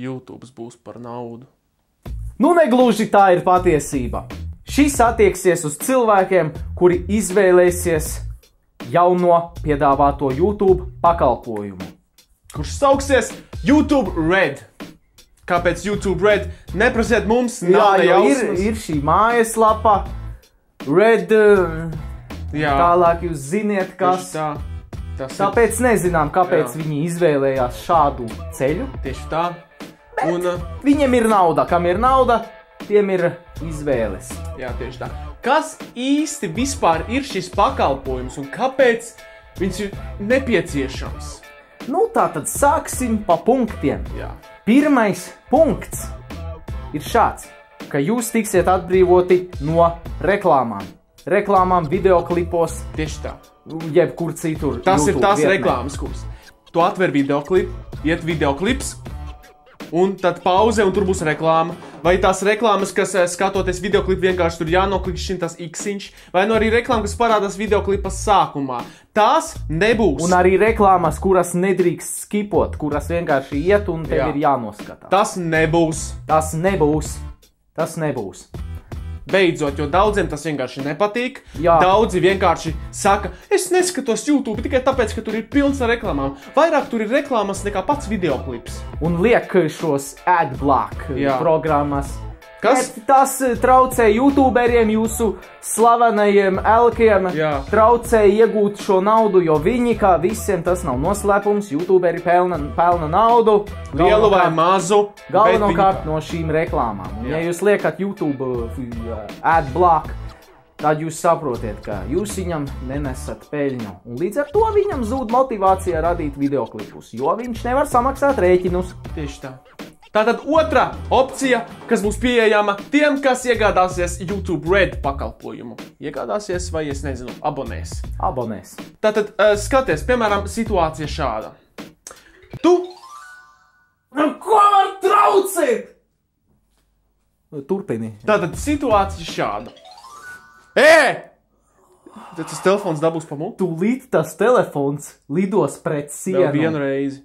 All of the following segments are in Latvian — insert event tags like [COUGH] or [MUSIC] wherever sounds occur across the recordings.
YouTube būs par naudu. Nu, negluži tā ir patiesība. Šis attieksies uz cilvēkiem, kuri izvēlēsies jauno piedāvāto YouTube pakalpojumu. Kurš sauksies YouTube Red? Kāpēc YouTube Red? Neprasiet mums, Jā, nav jo ir, ir šī mājaslapa, Red. uh, Jā, Tālāk jūs ziniet, kas. tā. Tas ir Tāpēc nezinām, kāpēc Jā. viņi izvēlējās šādu ceļu. tieši tā. Un, uh, Viņiem ir nauda, kam ir nauda, tiem ir izvēles. jā, tieši tā. Kas īsti vispār ir šis pakalpojums un kāpēc viņš ir nepieciešams? Nu, tā tad sāksim pa punktiem. Jā, Pirmais punkts ir šāds, ka jūs tiksiet atbrīvoti no reklāmām. Reklāmām, video klipos, tieši tā. jebkur citur. Tas YouTube ir tas vietnē. reklāmas kurs. Tu atver video klipu, iet video klips, un tad pauze, un tur būs reklāma. Vai tās reklāmas, kas eh, skatoties video klipu, vienkārši tur jānoklikšķina tas x-inch, vai no arī reklāmas, kas parādās video klipa sākumā. Tās nebūs. Un arī reklāmas, kuras nedrīkst skipot, kuras vienkārši iet un tev Jā. ir jānoskatās. Tas nebūs. Tas nebūs. Tas nebūs. Beidzot, jo daudziem tas vienkārši nepatīk. Jā. Daudzi vienkārši saka, es neskatos YouTube tikai tāpēc, ka tur ir pilns ar reklāmām. Vairāk tur ir reklāmas nekā pats video klips. Un liek šos adblock programmas. Kas? Bet Tas eh, traucē youtuberiem, jūsu slavenajiem elkiem, Jā. traucē iegūt šo naudu, jo viņi, kā visiem, tas nav noslēpums, youtuberi pelna, pelna naudu. Lielu vai mazu. Galvenokārt viņi- no šīm reklāmām. Un, ja jūs liekat YouTube uh, adblock, tad jūs saprotat, ka jūs viņam nenesat peļņu. Un līdz ar to viņam zūd motivācija radīt video klipus, jo viņš nevar samaksāt rēķinus. Tieši tā. Tātad otrā opcija, kas būs pieejama tiem, kas iegādāsies YouTube Red pakalpojumu. Iegādāsies, vai es nezinu, abonēs. Abonēs. Tātad, uh, skaties, piemēram, situācija šāda. Tu Nu, ko var traucēt? Turpini. Tātad situācija šāda. Ē! Tad tas telefons dabūs pa mutu Tūlīt tas telefons lidos pret vēl sienu. vienu reizi.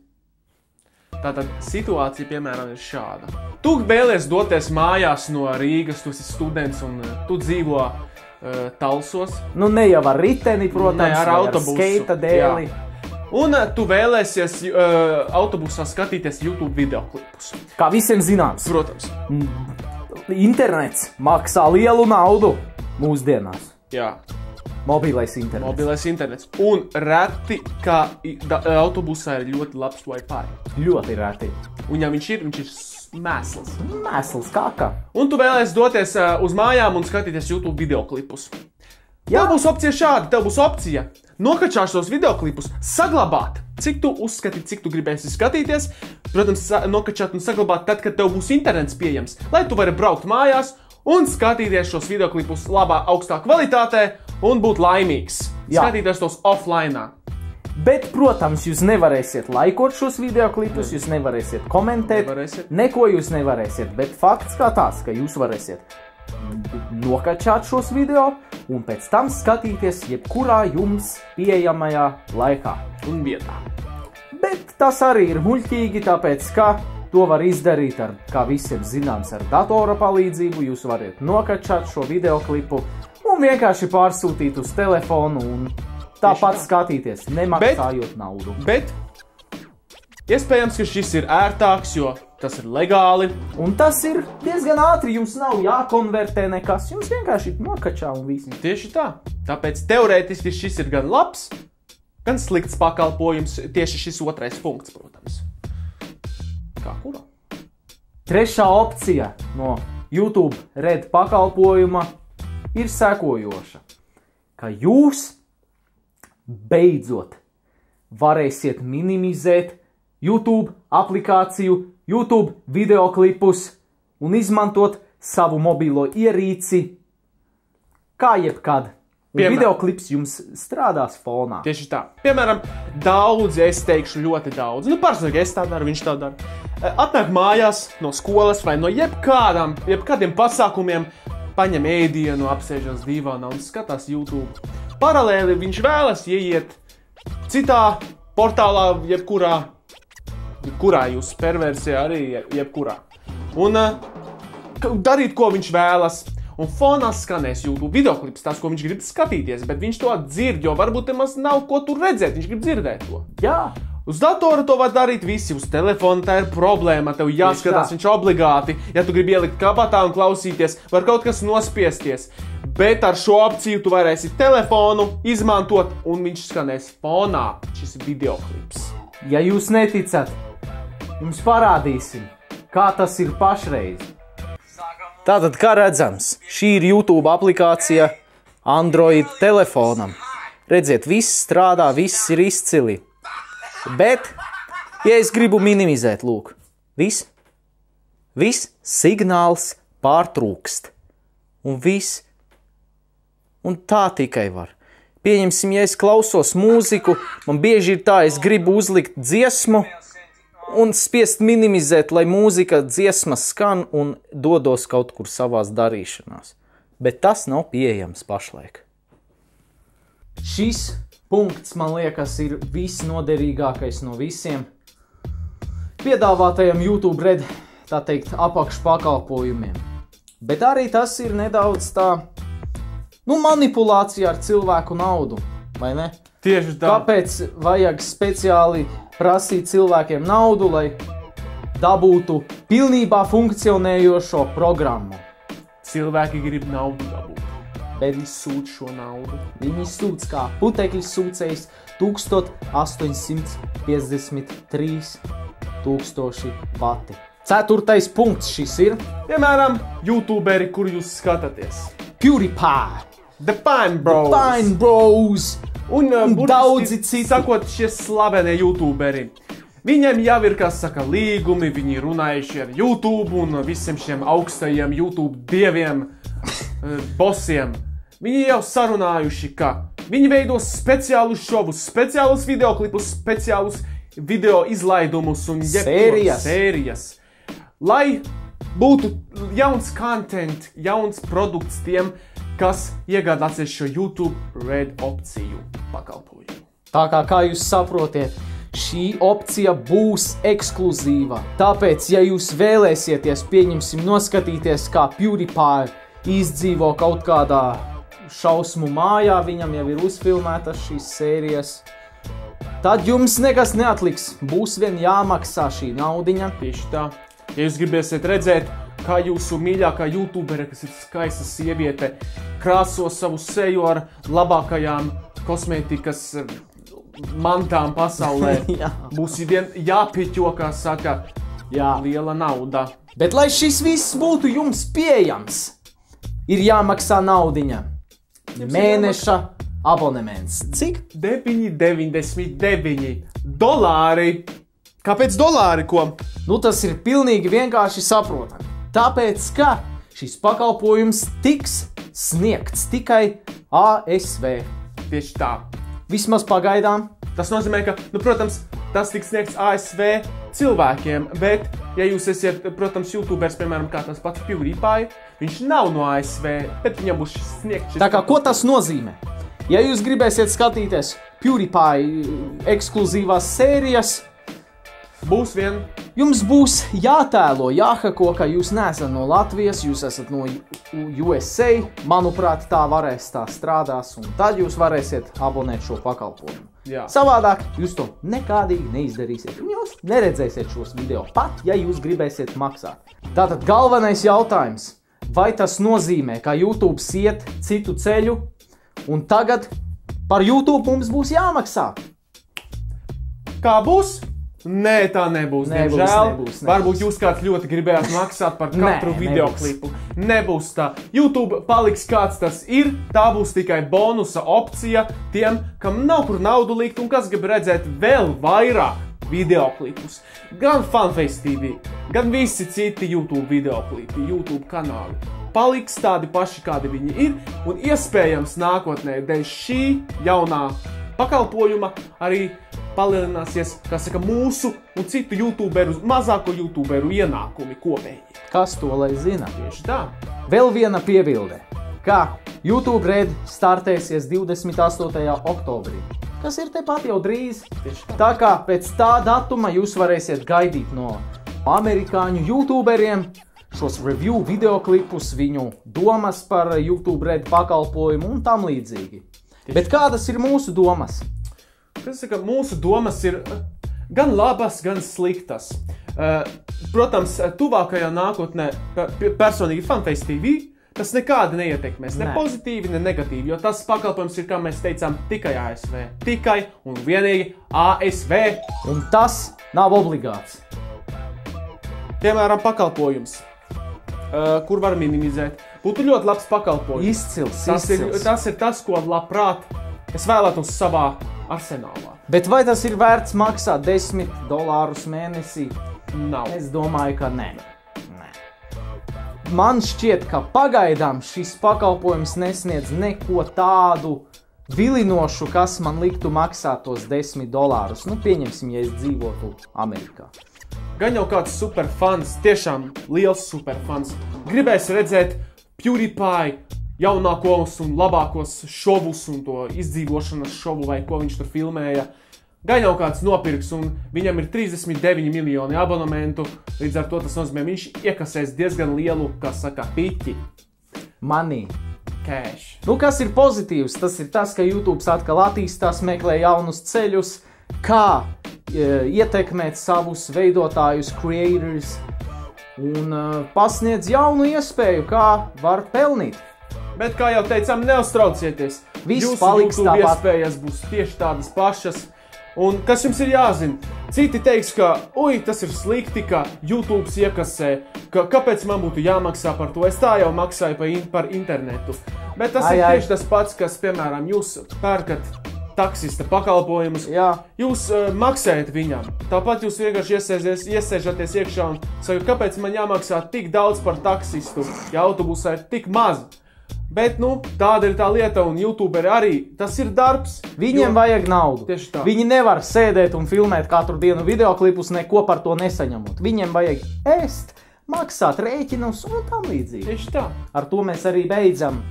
Tātad situācija, piemēram, ir šāda. Tu vēlies doties mājās no Rīgas, tu esi students un uh, tu dzīvo uh, Talsos. Nu, ne jau ar riteni, protams, Ne, ar autobusu. Skeita dēli. Un uh, tu vēlēsies uh, autobusā skatīties YouTube video klipus. Kā visiem zināms, Protams, internets maksā lielu naudu mūsdienās. jā, Mobilais internets. mobilais internets. Un reti, kā da, autobusā ir ļoti labs Wi-Fi. Ļoti reti. Un ja viņš ir, viņš ir mēsls. Mēsls kā kā. Un tu vēlēsies doties uh, uz mājām un skatīties YouTube video klipus. Jā. Tev būs opcija šāda. Tev būs opcija nokačāt šos video klipus, saglabāt, cik tu uzskati, cik tu gribēsi skatīties. Protams, nokačāt un saglabāt tad, kad tev būs internets pieejams, lai tu vari braukt mājās un skatīties šos video klipus labā, augstā kvalitātē un būt laimīgs. Jā. Skatīties tos offline. Bet, protams, jūs nevarēsiet laikot šos video klipus, jūs nevarēsiet komentēt. Nevarēsiet. Neko jūs nevarēsiet. Bet fakts kā tāds, ka jūs varēsiet nokačāt šos video un pēc tam skatīties jebkurā jums pieejamajā laikā. Un vietā. Bet tas arī ir muļķīgi, tāpēc ka to var izdarīt ar, kā visiem zināms, ar datora palīdzību. Jūs varat nokačāt šo video klipu un vienkārši pārsūtīt uz telefonu un tāpat skatīties, nemaksājot naudu. Bet iespējams, ka šis ir ērtāks, jo tas ir legāli. Un tas ir diezgan ātri. Jums nav jākonvertē nekas. Jums vienkārši nokačā un viss. Tieši tā. Tāpēc teorētiski šis ir gan labs, gan slikts pakalpojums. Tieši šis otrais punkts, protams. Kā kurā? Trešā opcija no YouTube red pakalpojuma ir sekojoša. Ka jūs beidzot varēsiet minimizēt YouTube aplikāciju, YouTube video klipus un izmantot savu mobilo ierīci kā jebkad. Piemēram. video klips jums strādās fonā. Tieši tā. Piemēram, daudzi, es teikšu, ļoti daudz. Nu, personīgi es tā daru, viņš tā dara. Atnāk mājās no skolas vai no jebkādām, jebkādiem pasākumiem, paņem ēdienu, apsēžas divānā un skatās YouTube. Paralēli viņš vēlas ieiet citā portālā, jebkurā kurā jūs perversijā arī je- jebkurā. Un ka- darīt, ko viņš vēlas. Un fonā skanēs YouTube video klips, tas, ko viņš grib skatīties, bet viņš to dzird, jo varbūt nemaz nav ko tur redzēt, viņš grib dzirdēt to. Jā, Uz datora to var darīt visi, uz telefona tā ir problēma. Tev jāskatās, tā. viņš obligāti, ja tu gribi ielikt kabatā un klausīties, var kaut kas nospiesties. Bet ar šo opciju tu varēsi telefonu izmantot, un viņš skanēs fonā. Šis video klips. ja jūs neticat, jums parādīsim, kā tas ir pašreiz. Tātad, kā redzams, šī ir YouTube aplikācija Android telefonam. Redziet, viss strādā, viss ir izcili. Bet, ja es gribu minimizēt, lūk, viss, viss signāls pārtrūkst. Un viss, un tā tikai var. Pieņemsim, ja es klausos mūziku, man bieži ir tā, es gribu uzlikt dziesmu un spiest minimizēt, lai mūzika dziesma skan un dodos kaut kur savās darīšanās. Bet tas nav pieejams pašlaik. Šis punkts, man liekas, ir visnoderīgākais no visiem piedāvātajiem YouTube red, tā teikt, apakšpakalpojumiem. Bet arī tas ir nedaudz tā, nu, manipulācija ar cilvēku naudu, vai ne? Tieši tā. Kāpēc vajag speciāli prasīt cilvēkiem naudu, lai dabūtu pilnībā funkcionējošo programmu? Cilvēki grib naudu dabūt. Bet Viņi sūta šo naudu. viņi sūdz kā putekļi sūcējs 1853 tūkstoši pati. Ceturtais punkts šis ir Piemēram, YouTuberi, kur jūs skatāties. PewDiePie, The Pine Bros. Pine Bros. Un, uh, Un burtiski daudzi citi. Sakot, šie slavenie youtuberi. Viņiem jau ir, kas saka, līgumi, viņi runājuši ar YouTube un visiem šiem augstajiem YouTube dieviem, uh, bosiem. Viņi jau sarunājuši, ka viņi veidos speciālus šovus, speciālus videoklipus, speciālus video izlaidumus un Sērijas. sērijas. Lai būtu jauns content, jauns produkts tiem, kas iegādāsies šo YouTube Red opciju pakalpojumu. Tā kā, kā jūs saprotat, šī opcija būs ekskluzīva. Tāpēc, ja jūs vēlēsieties, pieņemsim, noskatīties, kā PewDiePie izdzīvo kaut kādā šausmu mājā, viņam jau ir uzfilmētas šīs sērijas, tad jums nekas neatliks. Būs vien jāmaksā šī naudiņa. Tieši tā. Ja jūs gribēsiet redzēt, kā jūsu mīļākā youtubere, kas ir skaista sieviete, krāso savu seju ar labākajām kosmētikas eh, mantām pasaulē, [LAUGHS] būs vien jāpiķo, kā saka, Jā. liela nauda. Bet, lai šis viss būtu jums pieejams, ir jāmaksā naudiņa. Mēneša abonements. Cik? 9,99 dolāri. Kāpēc dolāri? Ko? Nu, tas ir pilnīgi vienkārši saprotami. Tāpēc, ka šis pakalpojums tiks sniegts tikai ASV. Tieši tā. Vismaz pagaidām. Tas nozīmē, ka, nu, protams, tas tiks sniegts ASV cilvēkiem, bet, ja jūs esat, protams, YouTubers, piemēram, kā tas pats PewDiePie, viņš nav no ASV, bet viņam būs šis sniegts. Tā kā ko tas nozīmē? Ja jūs gribēsiet skatīties PewDiePie ekskluzīvās sērijas, būs vien Jums būs jātēlo, jāhako, ka jūs neesat no Latvijas, jūs esat no USA. Manuprāt, tā varēs, tā strādās, un tad jūs varēsiet abonēt šo pakalpojumu. Jā. Savādāk jūs to nekādīgi neizdarīsiet. Jūs neredzēsiet šos video, pat ja jūs gribēsiet maksāt. Tātad galvenais jautājums, vai tas nozīmē, ka YouTube iet citu ceļu, un tagad par YouTube mums būs jāmaksā? kā būs. Nē, tā nebūs. Nebūs, Diemžēl. nebūs, nebūs. Varbūt jūs kāds ļoti gribējāt maksāt par katru Nē, video nebūs. klipu. Nebūs tā. YouTube paliks kāds tas ir. Tā būs tikai bonusa opcija tiem, kam nav kur naudu likt un kas grib redzēt vēl vairāk video klipus. Gan Funface TV, gan visi citi YouTube video klipi, YouTube kanāli. Paliks tādi paši, kādi viņi ir, un iespējams nākotnē dēļ šī jaunā pakalpojuma arī palielināsies, kā saka, mūsu un citu youtuberu, mazāko youtuberu ienākumi kopēji. Kas to lai zina? Tieši tā. Vēl viena piebilde, ka YouTube Red startēsies 28. oktobrī. kas ir tepat jau drīz. Tā kā pēc tā datuma jūs varēsiet gaidīt no amerikāņu youtuberiem šos review video klipus, viņu domas par YouTube red pakalpojumu un tam līdzīgi. Bet kādas ir mūsu domas? Tas ir, ka mūsu domas ir gan labas, gan sliktas. Uh, protams, tuvākajā nākotnē pe- personīgi Fanface TV tas nekādi neietekmēs. Ne Nē. pozitīvi, ne negatīvi, jo tas pakalpojums ir, kā mēs teicām, tikai ASV. Tikai un vienīgi ASV. Un tas nav obligāts. Piemēram, pakalpojums, kur var minimizēt. Būtu ļoti labs pakalpojums. Izcils, Tas ir, izcils. tas ir tas, ko labprāt es vēlētos savā arsenālā. Bet vai tas ir vērts maksāt 10 dolārus mēnesī? Nav. Es domāju, ka nē. nē. Man šķiet, ka pagaidām šis pakalpojums nesniedz neko tādu vilinošu, kas man liktu maksāt tos 10 dolārus. Nu, pieņemsim, ja es dzīvotu Amerikā. Gan jau kāds superfans, tiešām liels superfans, gribēs redzēt PewDiePie jaunākos un labākos šovus un to izdzīvošanas šovu, vai ko viņš tur filmēja. Gan jau kāds nopirks, un viņam ir 39 miljoni abonementu. Līdz ar to tas nozīmē, viņš iekasēs diezgan lielu, kā saka, piķi. Manī. Cash. Nu, kas ir pozitīvs? Tas ir tas, ka YouTube atkal attīstās, meklē jaunus ceļus, kā e, ietekmēt savus veidotājus, creators, un e, pasniedz jaunu iespēju, kā var pelnīt. Bet, kā jau teicām, neuztraucieties. Viss paliks YouTube tāpat. iespējas būs tieši tādas pašas. Un kas jums ir jāzina? Citi teiks, ka, ui, tas ir slikti, ka YouTube iekasē, ka kāpēc man būtu jāmaksā par to? Es tā jau maksāju par, in par internetu. Bet tas Ai, ir ai. tieši tas pats, kas, piemēram, jūs pērkat taksista pakalpojumus. Jā. Jūs uh, maksājat viņam. Tāpat jūs vienkārši iesēžaties, iesēžaties iekšā un sakat, kāpēc man jāmaksā tik daudz par taksistu, ja autobusā ir tik maz. Bet, nu, tāda ir tā lieta, un YouTuberi arī tas ir darbs. Viņiem jo- vajag naudu. Tieši tā. Viņi nevar sēdēt un filmēt katru dienu video klipus, neko par to nesaņemot. Viņiem vajag ēst, maksāt rēķinus un tam līdzīgi. Tieši tā. Ar to mēs arī beidzam.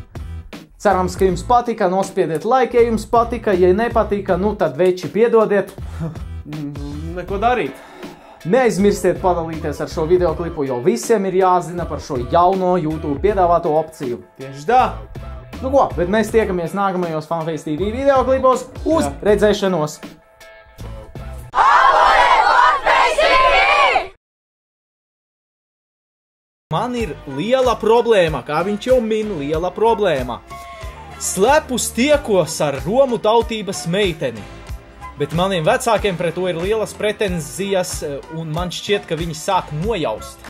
Cerams, ka jums patika. Nospiediet like, ja jums patika. Ja nepatika, nu tad veči piedodiet. Neko darīt. Neaizmirstiet padalīties ar šo video klipu, jo visiem ir jāzina par šo jauno YouTube piedāvāto opciju. Tieši tā. Nu ko, bet mēs tiekamies nākamajos Fanface TV video klipos. Uz Jā. redzēšanos! Man ir liela problēma, kā viņš jau min, liela problēma. Slepus tiekos ar Romu tautības meiteni. Bet maniem vecākiem pret to ir lielas pretenzijas, un man šķiet, ka viņi sāk nojaust.